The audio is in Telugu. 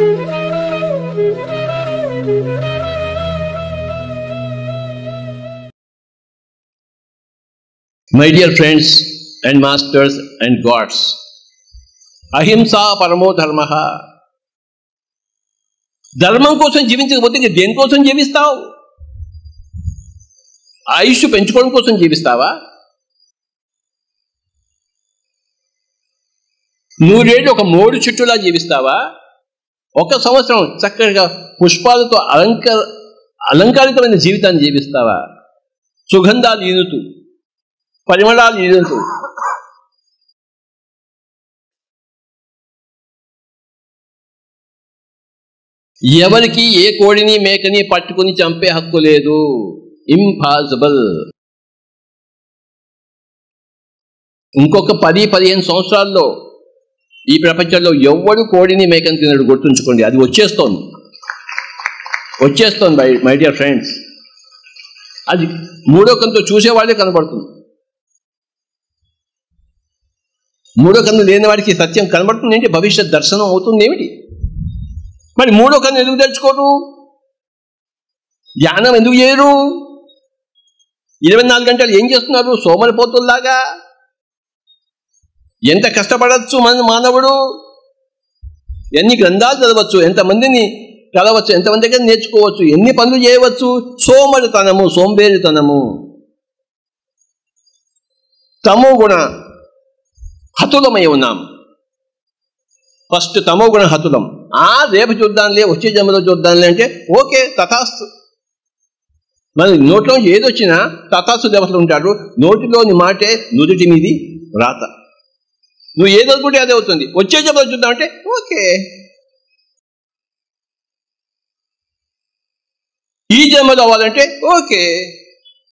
My dear friends and masters and gods అహింసా పరమో ధర్మ. ధర్మం కోసం జీవించకపోతే దేనికోసం జీవిస్తావు? ఆయుష్ పెంచుకోవడం కోసం జీవిస్తావా? నూరేళ్ళు ఒక మోడు చుట్టూలా జీవిస్తావా? ఒక సంవత్సరం చక్కగా పుష్పాలతో అలంక అలంకారితమైన జీవితాన్ని జీవిస్తావా? సుగంధాలు ఈనుతూ పరిమళాలు ఈనుతూ ఎవరికి ఏ కోడిని మేకని పట్టుకుని చంపే హక్కు లేదు. ఇంపాసిబుల్ ఇంకొక పది పదిహేను సంవత్సరాల్లో ఈ ప్రపంచంలో ఎవ్వడు కోడిని మేకని తినడు గుర్తుంచుకోండి. అది వచ్చేస్తోంది. వచ్చేస్తోంది మై మై డియర్ ఫ్రెండ్స్. అది మూడో కంతు చూసేవాళ్ళే కనబడుతుంది. మూడో కన్ను లేని వాడికి సత్యం కనబడుతుంది ఏంటి భవిష్యత్ దర్శనం అవుతుంది ఏమిటి? మరి మూడో కన్ను ఎందుకు తెచ్చుకోరు ధ్యానం ఎందుకు చేయరు? ఇరవై నాలుగు గంటలు ఏం చేస్తున్నారు? సోమరిపోతుల్లాగా? ఎంత కష్టపడచ్చు మన మానవుడు? ఎన్ని గ్రంథాలు చదవచ్చు? ఎంతమందిని కలవచ్చు? ఎంతమంది దగ్గర నేర్చుకోవచ్చు? ఎన్ని పనులు చేయవచ్చు? సోమరితనము సోంబేరితనము. తమో గుణ హతులమై ఉన్నాం. ఫస్ట్ తమో గుణ హతులం. ఆ రేపు చూద్దాంలే వచ్చే జన్మలో చూద్దాంలే అంటే ఓకే తథాస్తు. మరి నోట్లో ఏదొచ్చినా తథాస్తు దేవతలు ఉంటాడు నోటిలోని మాటే నుదుటి మీది రాత నువ్వు ఏది అనుకుంటే అదే అవుతుంది. వచ్చే జన్మలో చూద్దామంటే ఓకే. ఈ జన్మలో అవ్వాలంటే ఓకే.